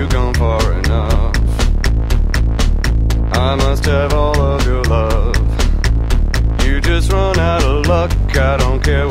you gone far enough? I must have all of your love. You just run out of luck, I don't care